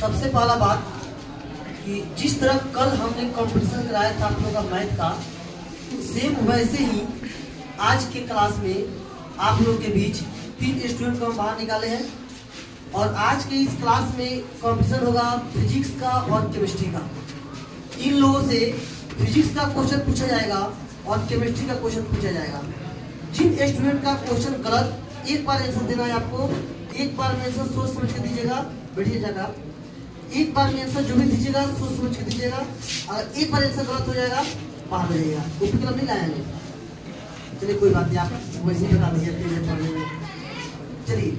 सबसे पहला बात कि जिस तरह कल हमने कंपटीशन कराया था आप लोगों का मैथ का सेम वैसे ही आज के क्लास में आप लोगों के बीच तीन स्टूडेंट को हम बाहर निकाले हैं और आज के इस क्लास में कंपटीशन होगा फिजिक्स का और केमिस्ट्री का। इन लोगों से फिजिक्स का क्वेश्चन पूछा जाएगा और केमिस्ट्री का क्वेश्चन पूछा जाएगा। जिन स्टूडेंट का क्वेश्चन गलत, एक बार आंसर देना है आपको, एक बार आंसर सोच समझ के दीजिएगा, बैठिए जाकर। एक बार में आंसर जो भी दीजिएगा सोच समझ के दीजिएगा अगर एक बार आंसर गलत हो जाएगा बाहर हो जाएगा ऊपर कलम नहीं। लाया चलिए, कोई बात नहीं, आप वैसे ही बता दीजिए चलिए,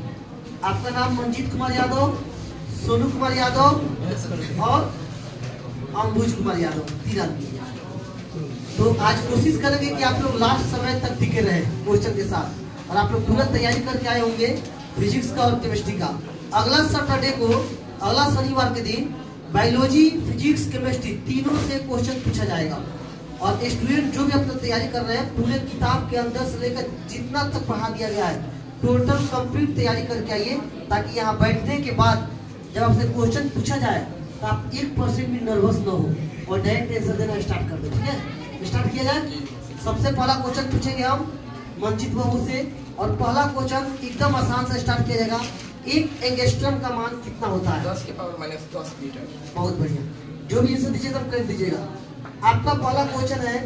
आपका नाम मंजीत कुमार यादव, सोनू कुमार यादव, और अंबुज कुमार यादव, तीन आदमी तो आज कोशिश करेंगे कि आप लोग लास्ट समय तक टिके रहे क्वेश्चन के साथ। और आप लोग पूरा तैयारी करके आए होंगे फिजिक्स का और केमिस्ट्री का। अगला सैटरडे को अगला शनिवार के दिन बायोलॉजी, फिजिक्स, केमिस्ट्री तीनों से क्वेश्चन पूछा जाएगा। और स्टूडेंट जो भी अपना तैयारी कर रहे हैं, पूरे किताब के अंदर से लेकर जितना तक पढ़ा दिया गया है टोटल कंप्लीट तैयारी करके आइए, ताकि यहाँ बैठने के बाद जब आपसे क्वेश्चन पूछा जाए तो आप एक परसेंट भी नर्वस न हो। और डायरेक्ट आंसर देना स्टार्ट कर दो, ठीक है? स्टार्ट किया जाए सबसे पहला क्वेश्चन पूछेंगे हम, मंजित बाबू से। और पहला क्वेश्चन एकदम आसान से स्टार्ट किया जाएगा। एक एंगस्ट्रम का मान कितना होता है? दस के पावर माइनस दस मीटर। बहुत बढ़िया। जो भी आंसर दीजिएगा कर दीजिएगा। आपका पहला क्वेश्चन है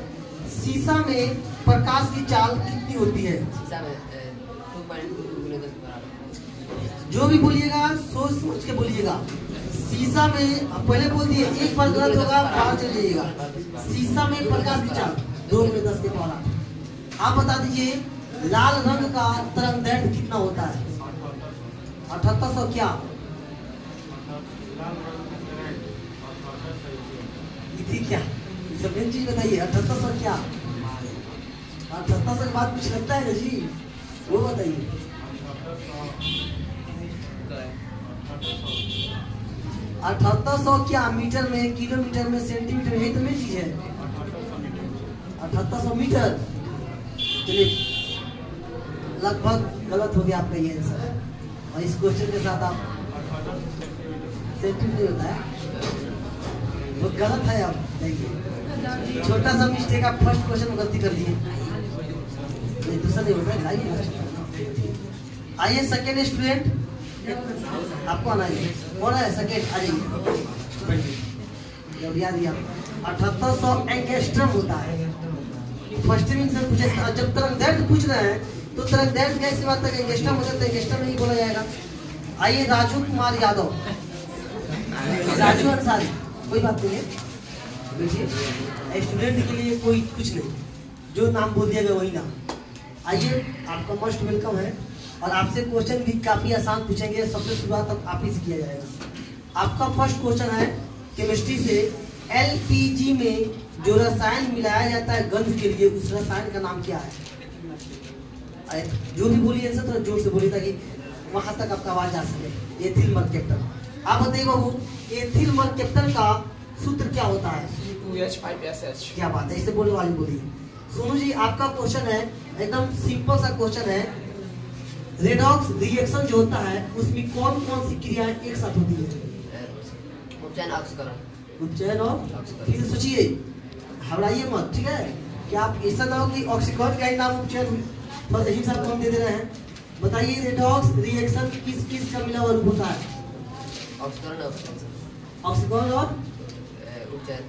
शीशा में प्रकाश की चाल कितनी होती है? जो भी बोलिएगा सोच सोच के बोलिएगा। शीशा में पहले बोल दिए एक बार गलत होगा बाहर चल जाइएगा। शीशा में प्रकाश की चाल दो में दस के पारा आप बता दीजिए लाल रंग का तरंग दैर्घ्य कितना होता है? अठहत्तर सौ क्या? क्या? सब मेन चीज़ बताइए, अठहत्तर सौ क्या? अठहत्तर सौ के बाद कुछ लगता है ना जी? वो बताइए। अठहत्तर सौ क्या मीटर में, किलोमीटर में, सेंटीमीटर में तो मेन चीज़ है। अठहत्तर सौ मीटर? चलिए, लगभग गलत हो गया आपका ये आंसर और इस क्वेश्चन के साथ आप सेंटीमीटर होता है। वो गलत है अब देखिए। छोटा सा मिस्टेक आप फ़र्स्ट क्वेश्चन में गलती कर दिए। नहीं, दूसरा नहीं होता है, आइए सेकेंड स्टूडेंट आपको आना है। कौन है सेकेंड आ जाइए जब याद दिया अठहत्तर सौ एंगस्ट्रम होता है। फ़र्स्ट टाइम से पूछे जब दैर्घ्य पूछ रहे हैं तो तरंग दैर्घ्य कैसी बात है एंगस्ट्रम होता है तो एंगस्ट्रम नहीं बोला जाएगा। आइए राजू कुमार यादव। राजू अंसारी, कोई बात नहीं है। स्टूडेंट के लिए कोई कुछ नहीं। जो नाम बोल दिया गया, वही नाम। आइए, आपका मोस्ट वेलकम है। और आपसे क्वेश्चन भी काफ़ी आसान पूछेंगे, सबसे शुरुआत आप ही से किया जाएगा। आपका फ़र्स्ट क्वेश्चन है केमिस्ट्री से एलपीजी में जो रसायन मिलाया जाता है गंध के लिए, उस रसायन का नाम क्या है? जो भी बोलिए आंसर थोड़ा ज़ोर से बोलिए ताकि वहाँ तक आपका आवाज़ आ सके। एथिल मर्केप्टन आप बताइए बाबू एथिल मर्केप्टन का सूत्र क्या होता है? क्या बात है? इसे बोलने वाली बोलिए सोनू जी आपका क्वेश्चन है एकदम सिंपल सा क्वेश्चन है। रेडॉक्स रिएक्शन जो होता है उसमें कौन कौन सी क्रियाएँ एक साथ होती है? उपचयन ऑक्सीकरण उपचयन और फिर सोचिए। घबराइए मत ठीक है? कि आप ऐसा ना हो कि ऑक्सीकरण का ही नाम उपचयन बस यही सब हम दे दे रहे हैं? बताइए रेडॉक्स रिएक्शन किस किस का मिला हुआ रूप होता है? ऑक्सीकरण ऑक्सीकरण और? उपचयन।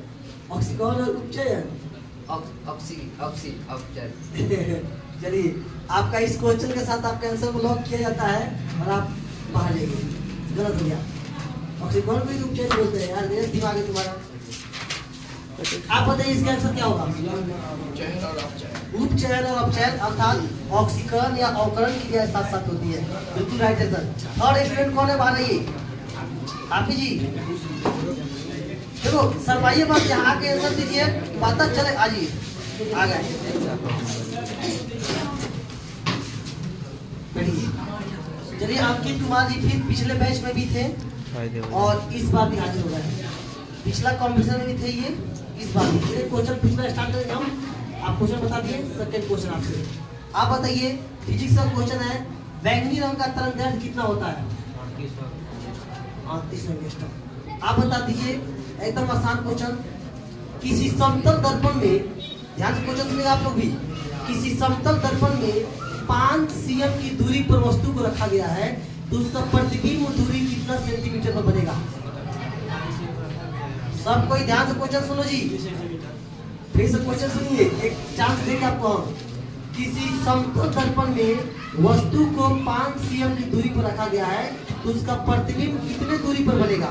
ऑक्सीकरण और उपचयन। ऑक्सी ऑक्सी उपचयन चलिए आपका इस क्वेश्चन के साथ आपका आंसर को लॉक किया जाता है और आप बाहर ले गलत हो गया। ऑक्सीकरण को ही उपचयन बोलते हैं यार दिमाग है तुम्हारा। आप बताइए इसका आंसर क्या होगा? और उपचयन और अपचयन अर्थात ऑक्सीकरण या अवकरण की क्रिया साथ साथ होती है। बिल्कुल राइट है सर थर्ड स्टूडेंट कौन है? बाहर आइए। आप ही जी। देखो सरवाइए बात यहाँ के आंसर दीजिए पता चले आ जाइए। आ गए। चलिए आपकी कुमार जी फिर पिछले बैच में भी थे और इस बार भी हाजिर हो गए हैं। पिछला कॉम्पिटिशन में भी थे ये। इस बार भी। क्वेश्चन पूछना स्टार्ट करेंगे हम आप क्वेश्चन बता दिए सेकंड क्वेश्चन आपसे आप बताइए फिजिक्स का क्वेश्चन है बैंगनी रंग का तरंग दैर्घ्य कितना होता है? अड़तीस आप बता दीजिए एकदम आसान क्वेश्चन किसी समतल दर्पण में ध्यान से क्वेश्चन सुनिएगा आप लोग भी किसी समतल दर्पण में पाँच सीएम की दूरी पर वस्तु को रखा गया है तो उसका प्रतिबिंब दूरी कितना सेंटीमीटर पर बनेगा? सब कोई ध्यान से क्वेश्चन सुनो जी। फिर से क्वेश्चन सुनिए। एक चांस देंगे आपको किसी समतल दर्पण में वस्तु को पाँच सीएम की दूरी पर रखा गया है तो उसका प्रतिबिंब कितने दूरी पर बनेगा?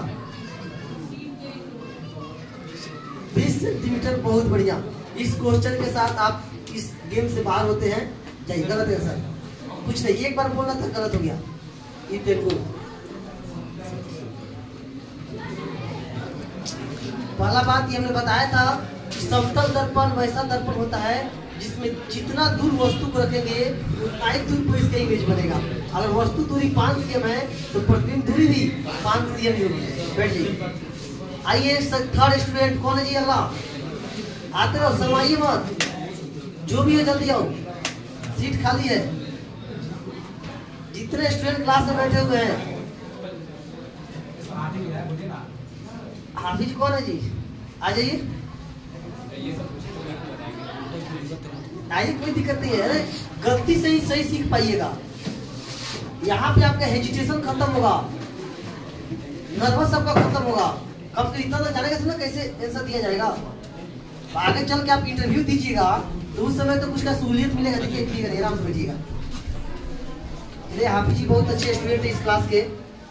बीस सेंटीमीटर, बहुत बढ़िया। इस क्वेश्चन के साथ आप इस गेम से बाहर होते हैं। जाइए, गलत है, सर। कुछ नहीं, एक बार बोलना था, गलत हो गया। ये तेलुगु पहला बात ये हमने बताया था कि समतल दर्पण वैसा दर्पण होता है जिसमें जितना दूर वस्तु को रखेंगे, उतना ही दूर पर इसका इमेज बनेगा। अगर वस्तु दूरी पाँच सीएम है तो प्रतिबिंब दूरी भी पाँच सीएम ही होगी। आइए थर्ड स्टूडेंट कौन है जी? अगला आते रहो शर्माइए मत। जो भी है, जल्दी आओ। सीट खाली है। जितने स्टूडेंट क्लास में बैठे हुए हैं हाफिज कौन है जी? आ जाइए। कोई दिक्कत नहीं है। गलती से ही सही सीख पाइएगा। यहाँ पे आपका हेजिटेशन खत्म होगा। नर्वस सबका खत्म होगा। कब से इतना तो जानेगा ना कैसे आंसर दिया जाएगा। आगे चल के आप इंटरव्यू दीजिएगा। तो उस समय तो कुछ का सहूलियत मिलेगा। देखिए, ठीक है, आराम से बैठिएगा। इसलिए जी बहुत अच्छे स्टूडेंट है इस क्लास के।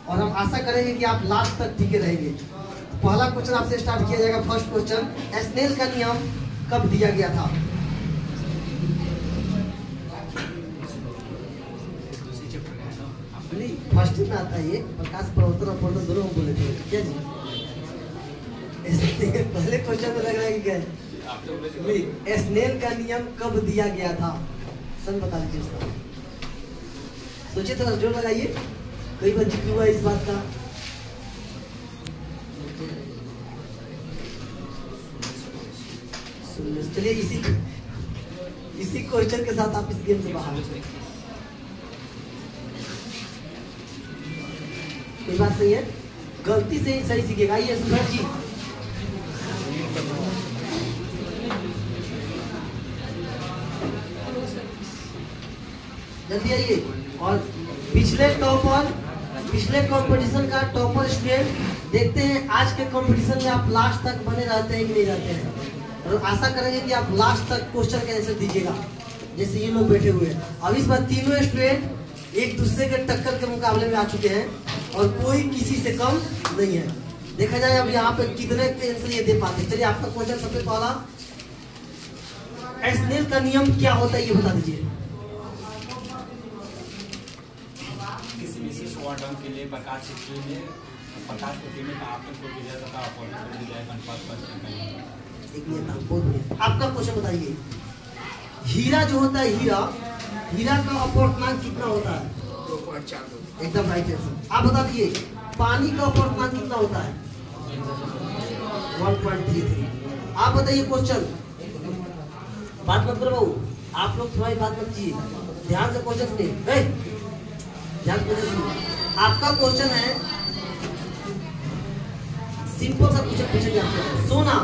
और हम आशा करेंगे कि आप लास्ट तक टिके रहेंगे। पहला क्वेश्चन आपसे स्टार्ट किया जाएगा फ़र्स्ट क्वेश्चन स्नेल का नियम कब दिया गया था? फ़र्स्ट में आता है प्रकाश प्रवर्तन और प्रवर्तन दोनों को बोले थे। क्या जी? पहले क्वेश्चन में लग रहा है कि क्या नहीं स्नेल का नियम कब दिया गया था? सन बता दीजिए उसका सोचिए थोड़ा ज़ोर लगाइए। कई बार ज़िक्र हुआ इस बात का। चलिए इसी इसी क्वेश्चन के साथ आप इस गेम से बाहर कोई बात नहीं है। गलती से ही सही सीखेगा। आइए सुधर जी। जल्दी आइए। और पिछले टॉपर पिछले कंपटीशन का टॉपर स्टूडेंट देखते हैं आज के कंपटीशन में आप लास्ट तक बने रहते हैं कि नहीं रहते हैं। और आशा करेंगे कि आप लास्ट तक क्वेश्चन का आंसर दीजिएगा। जैसे ये लोग बैठे हुए हैं। अब इस बार तीनों स्टूडेंट एक दूसरे के टक्कर के मुकाबले में आ चुके हैं और कोई किसी से कम नहीं है। देखा जाए अब यहाँ पे कितने के आंसर ये दे पाते। चलिए आपका क्वेश्चन सबसे पहला। एसनेल का नियम क्या होता है ये बता दीजिए। के लिए प्रकाश की प्रकाश में आपके को तथा एक आप बहुत बढ़िया आपका क्वेश्चन बताइए। हीरा जो होता है, हीरा हीरा का अपवर्तनांक कितना होता है? दो पॉइंट चार दो एकदम राइट आंसर आप बता दीजिए, पानी का अपवर्तनांक कितना होता है? 1.33 आप बताइए क्वेश्चन बात मत करो बाबू आप लोग थोड़ा बात मत कीजिए। ध्यान से क्वेश्चन सुनिए। ध्यान से क्वेश्चन आपका क्वेश्चन है सिंपल सा क्वेश्चन पूछेंगे आपसे सोना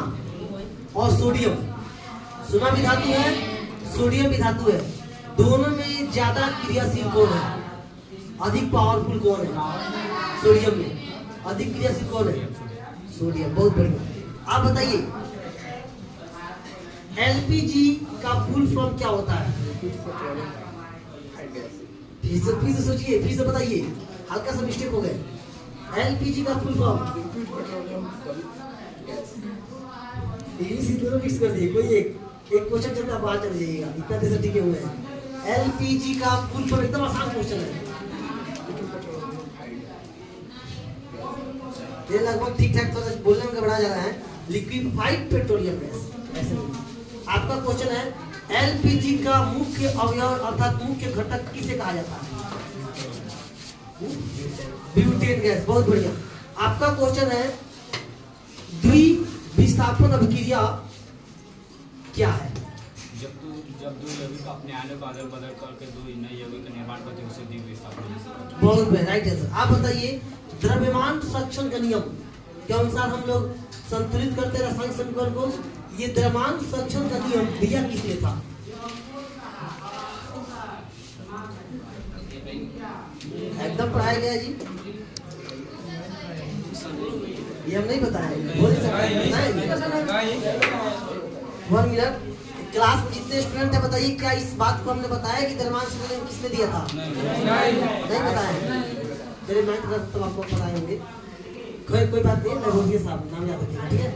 और सोडियम। सोना भी धातु है, सोडियम भी धातु है। दोनों में ज़्यादा क्रियाशील कौन है? अधिक पावरफुल कौन है? सोडियम में। अधिक क्रियाशील कौन है? सोडियम। बहुत बढ़िया। आप बताइए एलपीजी का फुल फॉर्म क्या होता है? फिर से फिर से सोचिए, फिर से बताइए। हल्का सा मिस्टेक हो गए एलपीजी का फुल फॉर्म हिंदी दोनों मिक्स कर दिए। कोई एक एक क्वेश्चन चलता बाहर चले जाइएगा इतना देर टिके हुए हैं। एलपीजी का फुल फॉर्म एकदम आसान क्वेश्चन है। ये लगभग ठीक ठाक थोड़ा बोलने में घबरा जा रहा है। लिक्विफाइड पेट्रोलियम गैस आपका क्वेश्चन है एलपीजी का मुख्य अवयव अर्थात मुख्य घटक किसे कहा जाता है? ब्यूटेन गैस बहुत बढ़िया। आपका क्वेश्चन है विस्थापन अभिक्रिया क्या है? जब दो जब दो यौगिक अपने आने को अदल बदल करके दो नए यौगिक का निर्माण करते हैं उसे द्विविस्थापन बहुत बढ़िया राइट आंसर आप बताइए द्रव्यमान संरक्षण का नियम के अनुसार हम लोग संतुलित करते रासायनिक समीकरण को? ये द्रव्यमान संरक्षण का नियम दिया किसने था? एकदम पढ़ाया गया जी। ये हम नहीं बोल बताएँगे वन मिनट क्लास में जितने स्टूडेंट है बताइए क्या इस बात को हमने बताया कि द्रव्यमान संरक्षण किसने दिया था? नहीं बताया। तो आपको बताएँगे कोई कोई बात नहीं मैं साहब नाम याद रखिएगा ठीक है?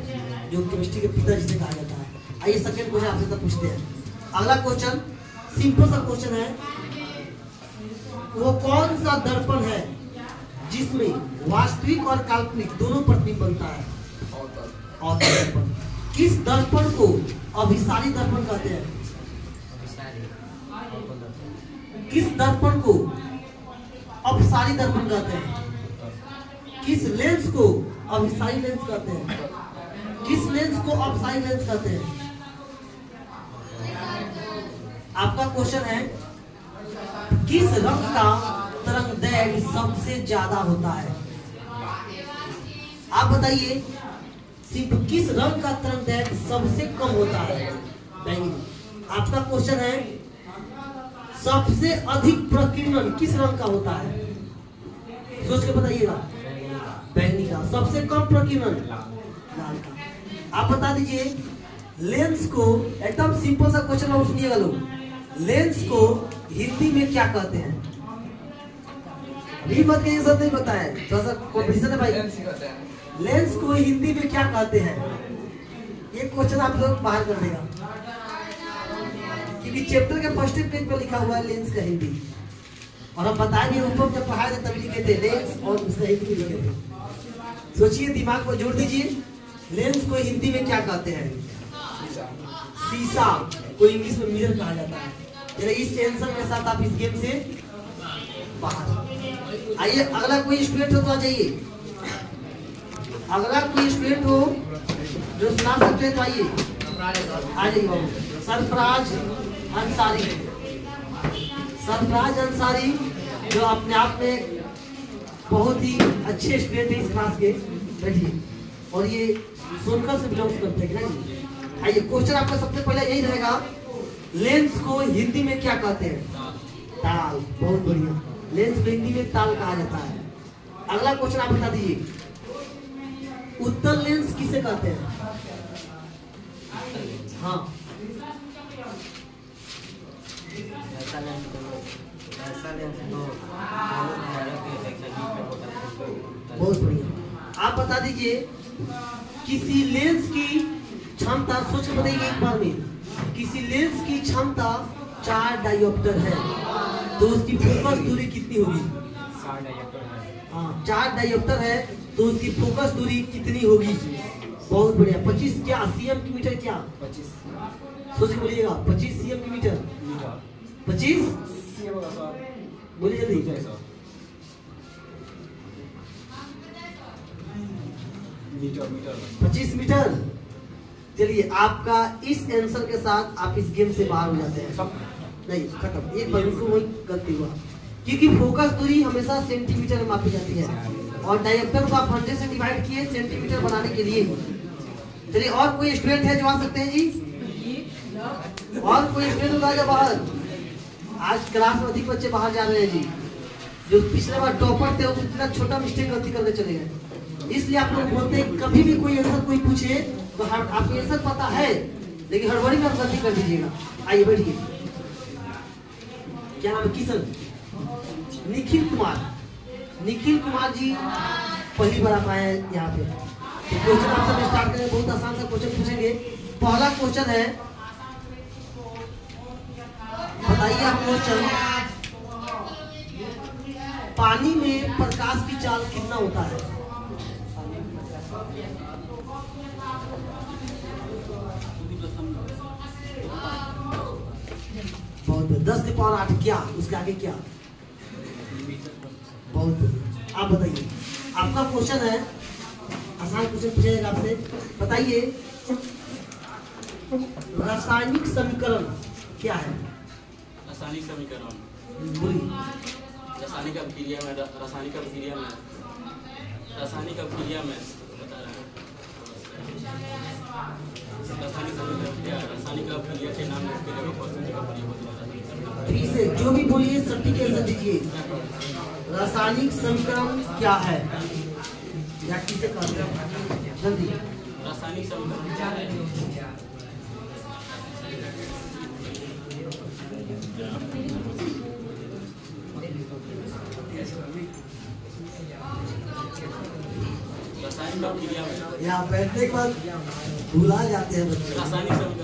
जो केमिस्ट्री के पिता जिसे कहा जाता है। आइए सेकंड क्वेश्चन आपसे तब पूछते हैं। अगला क्वेश्चन सिंपल सा क्वेश्चन है। वो कौन सा दर्पण है? जिसमें वास्तविक और काल्पनिक दोनों प्रतिबिंब बनता है। और और दर्पण किस दर्पण को अभिसारी दर्पण कहते हैं? किस दर्पण को अपसारी दर्पण कहते हैं? किस लेंस को अभिसारी लेंस कहते हैं? किस लेंस को अपसारी लेंस कहते हैं? आपका क्वेश्चन है किस रंग का तरंग दैर्घ्य सबसे ज़्यादा होता है। आप बताइए, सिर्फ़ किस रंग का तरंग दैर्घ्य सबसे कम होता है? आपका क्वेश्चन है, सबसे अधिक प्रकीर्णन किस रंग का होता है? सोच के बताइएगा। बैंगनी का सबसे कम प्रकीर्णन। लाल का। आप बता दीजिए लेंस को एकदम सिंपल सा क्वेश्चन सुनिएगा लोग। लेंस को हिंदी में क्या कहते हैं? भी मत ये सब नहीं बताया थोड़ा सा कॉम्पिटिशन है भाई। लेंस ही हैं को हिंदी में क्या कहते हैं? ये क्वेश्चन आप लोग बाहर कर देगा। क्योंकि चैप्टर के फ़र्स्ट पेज पर लिखा हुआ है लेंस का हिंदी। और हम बताएँगे ऊपर जब पढ़ाए थे तभी लिखे थे लेंस और उसका हिंदी लिखे थे। सोचिए दिमाग को जोड़ दीजिए। लेंस को हिंदी में क्या कहते हैं? शीशा को इंग्लिश में मिरर कहा जाता है। इस टेंशन के साथ आप इस गेम से बाहर। आइए, अगला कोई स्टूडेंट हो तो आ जाइए। अगला कोई स्टूडेंट हो जो सुना सकते हैं तो आइए। आ जाइए बाबू। सरफराज अंसारी। सरफराज अंसारी जो अपने आप में बहुत ही अच्छे स्टूडेंट हैं इस क्लास के। बैठिए। और ये सोनकर से बिलोंग करते हैं आइए क्वेश्चन आपका सबसे पहले यही रहेगा। लेंस को हिंदी में क्या कहते हैं? ताल। बहुत बढ़िया। लेंस हिंदी में ताल कहा जाता है। अगला क्वेश्चन आप बता दीजिए। उत्तर लेंस किसे कहते हैं? हाँ। बहुत बढ़िया। आप बता दीजिए, किसी लेंस की क्षमता, सोच बताइए एक बार में, किसी लेंस की क्षमता चार डायोप्टर है। तो उसकी फोकस दूरी कितनी होगी? है। हाँ चार डायोप्टर है तो उसकी फोकस दूरी कितनी होगी? बहुत बढ़िया। पच्चीस क्या? सीएम की मीटर क्या? पच्चीस। सोच के बोलिएगा। पच्चीस सीएम की मीटर। पच्चीस? बोलिए जल्दी। Metre metre. पच्चीस मीटर? चलिए आपका इस आंसर के साथ आप इस गेम से बाहर हो जाते हैं। नहीं, खत्म। एक बार बिल्कुल वही गलती हुआ। क्योंकि फोकस दूरी हमेशा सेंटीमीटर में मापी जाती है। और डायप्टर को आप हंड्रेड से डिवाइड किए सेंटीमीटर बनाने के लिए। चलिए, और कोई स्टूडेंट है जो आ सकते हैं जी? और कोई स्टूडेंट आ जाए बाहर? आज क्लास में अधिक बच्चे बाहर जा रहे हैं जी। जो पिछले बार टॉपर थे, वो इतना छोटा मिस्टेक गलती करके चले गए। इसलिए आप लोग बोलते हैं, कभी भी कोई आंसर कोई पूछे तो आपको आंसर पता है, लेकिन हड़बड़ी में आप गलती कर दीजिएगा। आइए, बैठिए। क्या नाम है? किशन निखिल कुमार। निखिल कुमार जी, पहली बार आप आए यहाँ पे। तो क्वेश्चन आपसे स्टार्ट करेंगे बहुत आसान सा क्वेश्चन पूछेंगे। पहला क्वेश्चन है, बताइए आप क्वेश्चन पानी में प्रकाश की चाल कितना होता है? दस के पावर आठ क्या? उसके आगे क्या? बहुत आप बताइए। आपका क्वेश्चन है। आसान क्वेश्चन पूछेगा आपसे। बताइए रासायनिक समीकरण क्या है? रासायनिक समीकरण। बोलिए रासायनिक अभिक्रिया में रासायनिक अभिक्रिया में। रासायनिक अभिक्रिया में बता रहे रासायनिक समीकरण क्या है? रासायनिक अभिक्रिया के नाम के जगह पर सूत्र का है। फिर से जो भी बोलिए सटीक आंसर दीजिए रासायनिक समीकरण क्या है? या किसे कहते हैं जल्दी। रासायनिक समीकरण क्या है? यहाँ बैठने के बाद भुला जाते हैं बच्चे। रासायनिक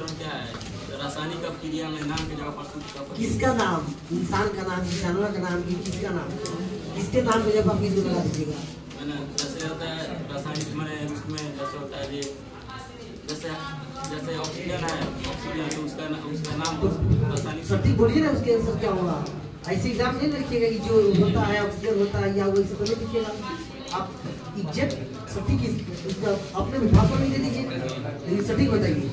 क्या है रासायनिक में नाम की जगह पर का किसका नाम? इंसान का नाम कि जानवर का नाम कि किसका नाम? किसके नाम पे जब आप किसी को लगा दीजिएगा? मैंने जैसे होता है रासायनिक मैंने उसमें जैसे होता है ये जैसे जैसे ऑक्सीजन है ऑक्सीजन तो उसका ना, उसका नाम रासायनिक सटीक बोलिए ना उसके आंसर क्या होगा? ऐसे एग्ज़ाम नहीं लिखिएगा कि जो होता है ऑक्सीजन होता है या वैसे तो नहीं लिखिएगा। आप एग्जैक्ट सटीक इस- उसका अपने भाषा में दे दीजिए। सटीक बताइए।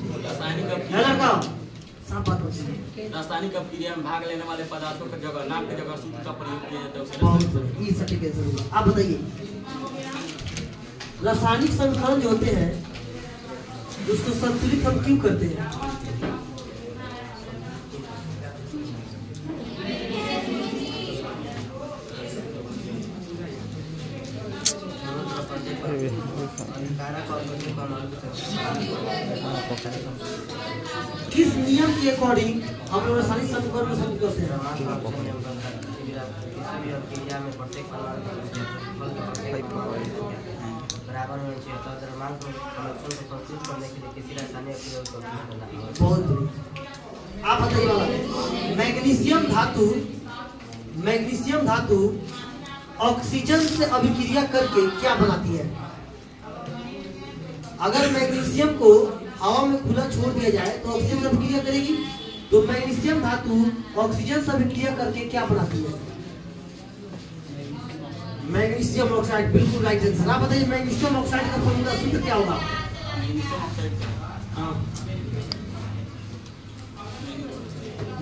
रासायनिक अभिक्रिया साफ़ बात बताइए रासायनिक अभिक्रिया में भाग लेने वाले पदार्थों की जगह नाम की जगह सूत्र का प्रयोग किया जाता है बहुत रासायनिक ये सटीक आंसर होगा आप बताइए। रासायनिक समीकरण जो होते हैं उसको संतुलित हम क्यों करते हैं कारक और प्रतिक परमाणु के संबंध किस नियम के अकॉर्डिंग हम लोग रासायनिक समीकरण को संतुलित करते हैं परमाणु का अक्षय नियम का अनुसार किसी भी किसी भी अभिक्रिया में प्रत्येक का की संख्या बराबर होनी चाहिए तो द्रव्यमान को संरक्षण को संतुलित करने के लिए किसी रासायनिक अभिक्रिया को करना बहुत आप बताइए मैग्नीशियम धातु मैग्नीशियम धातु ऑक्सीजन से अभिक्रिया करके क्या बनाती है? अगर मैग्नीशियम को हवा में खुला छोड़ दिया जाए तो ऑक्सीजन से अभिक्रिया करेगी? तो मैग्नीशियम धातु ऑक्सीजन से अभिक्रिया करके क्या बनाती है? मैग्नीशियम ऑक्साइड बिल्कुल राइट आंसर आप बताइए मैग्नीशियम ऑक्साइड का फॉर्मूला सूत्र क्या होगा? हाँ।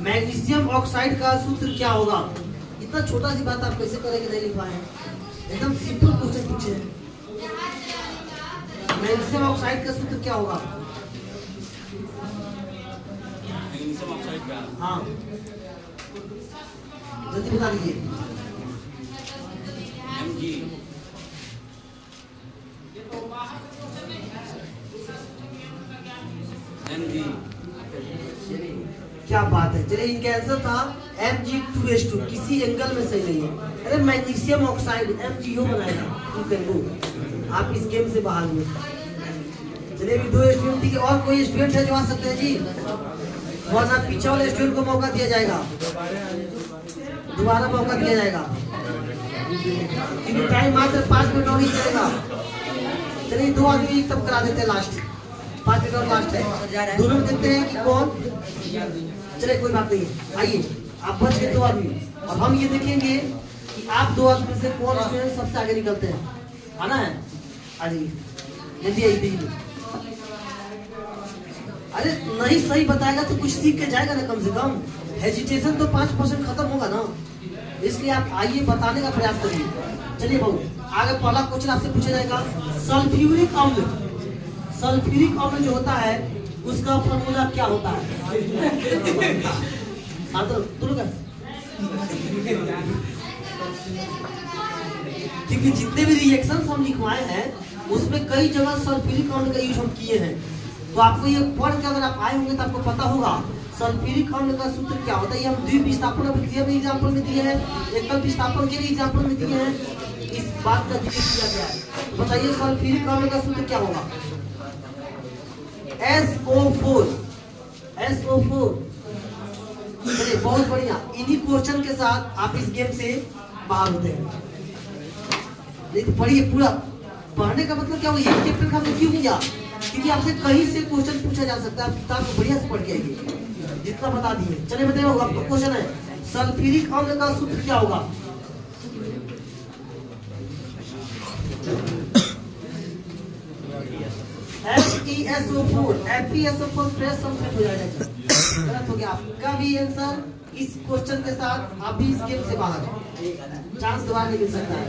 मैग्नीशियम ऑक्साइड का सूत्र क्या होगा? इतना छोटा सी बात आप कैसे करेंगे नहीं लिख पाए। एकदम सिंपल क्वेश्चन पूछे। मैग्नीशियम ऑक्साइड का सूत्र क्या होगा मैग्नीशियम ऑक्साइड का हाँ। जल्दी बता दीजिए। क्या बात है? चलिए, इनका आंसर था M G two S two किसी एंगल में सही नहीं है। अरे, magnesium oxide M G O बनाएगा यू कैन आप इस गेम से बाहर हुए चलिए, अभी दो स्टूडेंट और कोई स्टूडेंट है जो आ सकते हैं? जी। वरना पीछे वाले स्टूडेंट को मौका दिया जाएगा। दोबारा मौका दिया जाएगा। क्योंकि टाइम मात्र पाँच मिनट और ही चलेगा। चलिए, दो आदमी तब करा देते हैं लास्ट पाँच मिनट और लास्ट है। दोनों में देखते हैं कि कौन? चलिए, कोई बात नहीं। आइए, आप बच गए दो आदमी। अब हम ये देखेंगे कि आप दो आदमी से कौन स्टूडेंट सबसे आगे निकलते हैं। आना है? आ जाइए जल्दी आइए दीजिए अरे नहीं, सही बताएगा तो कुछ सीख के जाएगा ना कम से कम। हेजिटेशन तो पाँच परसेंट खत्म होगा ना। इसलिए आप आइए, बताने का प्रयास करिए। चलिए बाबू, आगे पहला क्वेश्चन आपसे पूछा जाएगा। सल्फ्यूरिक अम्ल सल्फ्यूरिक अम्ल जो होता है, उसका फॉर्मूला क्या होता है? हाँ तो। क्योंकि जितने भी रिएक्शन हम लिखवाए हैं, उसमें कई जगह सल्फ्यूरिक अम्ल का यूज़ हम किए हैं। तो आपको ये पढ़ के अगर आप आए होंगे तो आपको पता होगा सल्फ्यूरिक अम्ल का सूत्र क्या होता है? ये हम द्विविस्थापन अभिक्रिया में एग्ज़ाम्पल में दिए हैं, एकल विस्थापन के लिए एग्ज़ाम्पल में दिए हैं। इस बात का ज़िक्र किया गया है। तो बताइए सल्फ्यूरिक अम्ल का सूत्र क्या होगा? SO4 SO4 चलिए, बहुत बढ़िया। इन्हीं क्वेश्चन के साथ आप इस गेम से बाहर होते हैं। नहीं तो पढ़िए पूरा। पढ़ने का मतलब क्या हुआ? एक चैप्टर का क्यों किया क्योंकि आपसे कहीं से क्वेश्चन पूछा जा सकता है आप किताब बढ़िया से पढ़ के आइए। जितना बता दिए चलिए बताइए बाबू, आपका क्वेश्चन है। सल्फ्यूरिक अम्ल का सूत्र क्या होगा? F E S O four F E S O four fresh sulphate हो जाएगा। गलत हो गया आपका भी आंसर इस क्वेश्चन के साथ आप भी इस गेम से बाहर हैं। चांस दोबारा नहीं मिल सकता है।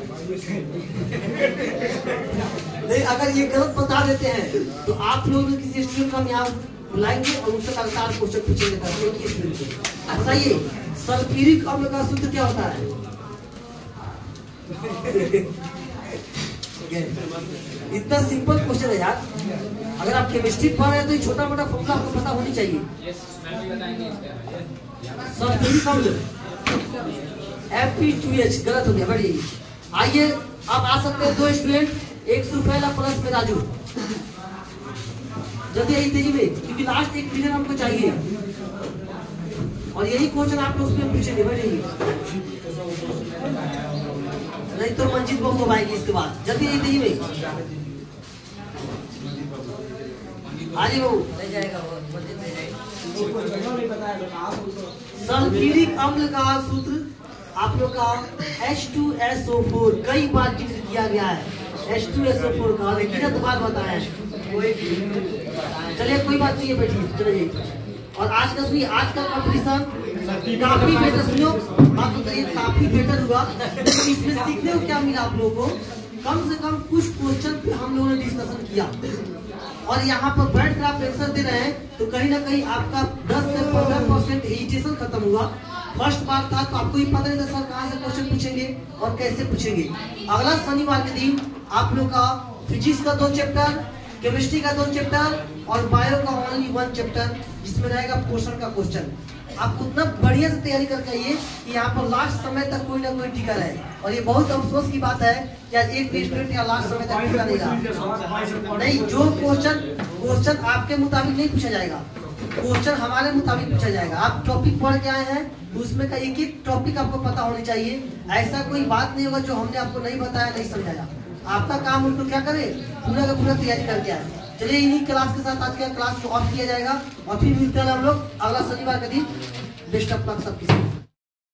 नहीं अगर ये गलत बता देते हैं तो आप लोग किसी स्टूडेंट को यहाँ बुलाएँगे और उनसे लगातार क्वेश्चन पूछेंगे ताकि एक ही बताइए सल्फ्यूरिक अम्ल का सूत्र क्या होता है? इतना सिंपल क्वेश्चन है यार। अगर आप केमिस्ट्री पढ़ रहे हैं तो ये छोटा मोटा फॉर्मूला आपको पता होनी चाहिए। सल्फ्यूरिक अम्ल। Fe2H गलत हो गया बढ़िए आइए अब आ सकते हैं दो स्टूडेंट एक सौ सुफैला प्लस में राजू। जल्दी आई तेज़ी में क्योंकि लास्ट एक पीरियड हमको चाहिए। और यही क्वेश्चन आप लोग उसमें पूछेंगे बढ़िए नहीं तो मंजित बहु आएगी इसके बाद। जल्दी आई तेज़ी में। ले जाएगा सल्फ्यूरिक अम्ल का सूत्र आप लोग का H2SO4 कई बार ज़िक्र किया गया है। H2SO4 का लेकिन बार बताया चलिए कोई बात नहीं है बैठिए चलिए। और आज का सुनिए आज का कंपटीशन काफ़ी बेटर सुनियो बात बताइए काफ़ी बेटर हुआ इसमें सीखने को क्या मिला आप लोगों को? कम से कम कुछ क्वेश्चन पे हम लोगों ने डिस्कशन किया। और यहाँ पर बैठ कर आप आंसर दे रहे हैं तो कहीं ना कहीं आपका 10 से 15 परसेंट इरिटेशन खत्म हुआ। फ़र्स्ट बार था तो आपको ही पता नहीं था सर कहाँ से क्वेश्चन पूछेंगे और कैसे पूछेंगे। अगला शनिवार के दिन आप लोग का फिजिक्स का दो चैप्टर केमिस्ट्री का दो चैप्टर और बायो का ओनली वन चैप्टर जिसमें रहेगा पोषण का क्वेश्चन आप उतना बढ़िया से तैयारी करके आइए कि यहाँ पर लास्ट समय तक कोई ना कोई टीका रहे। और ये बहुत अफसोस की बात है कि आज एक भी स्टूडेंट यहाँ लास्ट समय तक टिका नहीं रहा। नहीं जो क्वेश्चन क्वेश्चन आपके मुताबिक नहीं पूछा जाएगा। क्वेश्चन हमारे मुताबिक पूछा जाएगा। आप टॉपिक पढ़ के आए हैं, उसमें का एक एक टॉपिक आपको पता होनी चाहिए। ऐसा कोई बात नहीं होगा जो हमने आपको नहीं बताया, नहीं समझाया। आपका काम उनको क्या करे? पूरा का पूरा तैयारी करके आए। चलिए इन्हीं क्लास के साथ आज का क्लास को ऑफ़ किया जाएगा। और फिर मिलते हैं हम लोग अगला शनिवार के दिन। डिस्टर्ब लक सबके साथ।